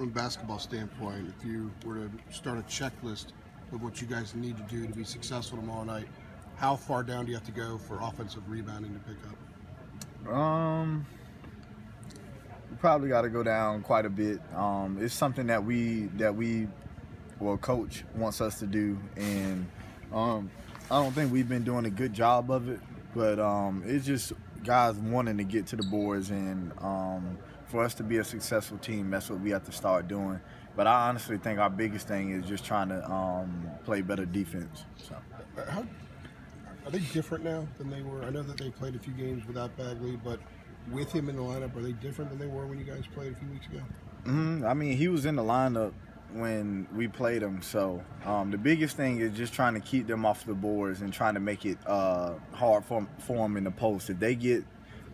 from a basketball standpoint, if you were to start a checklist of what you guys need to do to be successful tomorrow night, how far down do you have to go for offensive rebounding to pick up? Um, we probably got to go down quite a bit. Um, it's something that we that we, well, coach wants us to do, and um, I don't think we've been doing a good job of it. But um, it's just guys wanting to get to the boards, and um, for us to be a successful team, that's what we have to start doing. But I honestly think our biggest thing is just trying to um, play better defense. So. How, are they different now than they were? I know that they played a few games without Bagley, but with him in the lineup, are they different than they were when you guys played a few weeks ago? Mm-hmm. I mean, he was in the lineup when we played him. So um, the biggest thing is just trying to keep them off the boards and trying to make it uh, hard for, for them in the post. If they get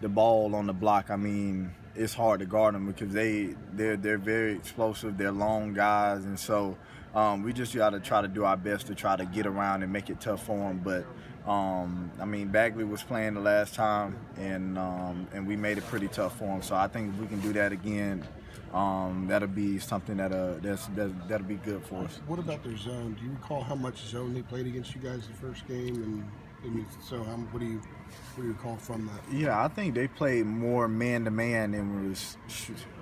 the ball on the block, I mean, it's hard to guard them because they they're they're very explosive. They're long guys, and so um, we just got to try to do our best to try to get around and make it tough for them. But um, I mean, Bagley was playing the last time, and um, and we made it pretty tough for him. So I think if we can do that again, um, that'll be something that uh, that's, that, that'll be good for us. What about their zone? Do you recall how much zone they played against you guys the first game? And, so, how, what do you what do you recall from that? Yeah, I think they played more man to man and was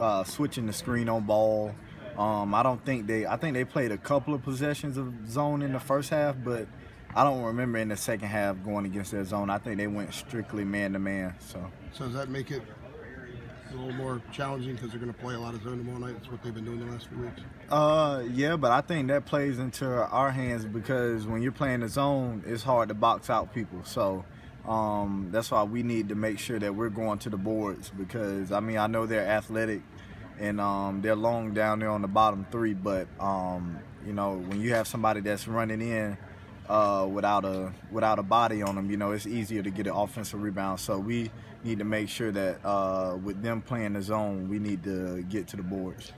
uh, switching the screen on ball. Um, I don't think they. I think they played a couple of possessions of zone in the first half, but I don't remember in the second half going against their zone. I think they went strictly man to man. So. So does that make it a little more challenging because they're going to play a lot of zone tomorrow night. That's what they've been doing the last few weeks. Uh, yeah, but I think that plays into our hands because when you're playing the zone, it's hard to box out people. So um, that's why we need to make sure that we're going to the boards because I mean I know they're athletic and um, they're long down there on the bottom three, but um, you know when you have somebody that's running in uh, without a without a body on them, you know, it's easier to get an offensive rebound. So we need to make sure that uh, with them playing the zone, we need to get to the boards.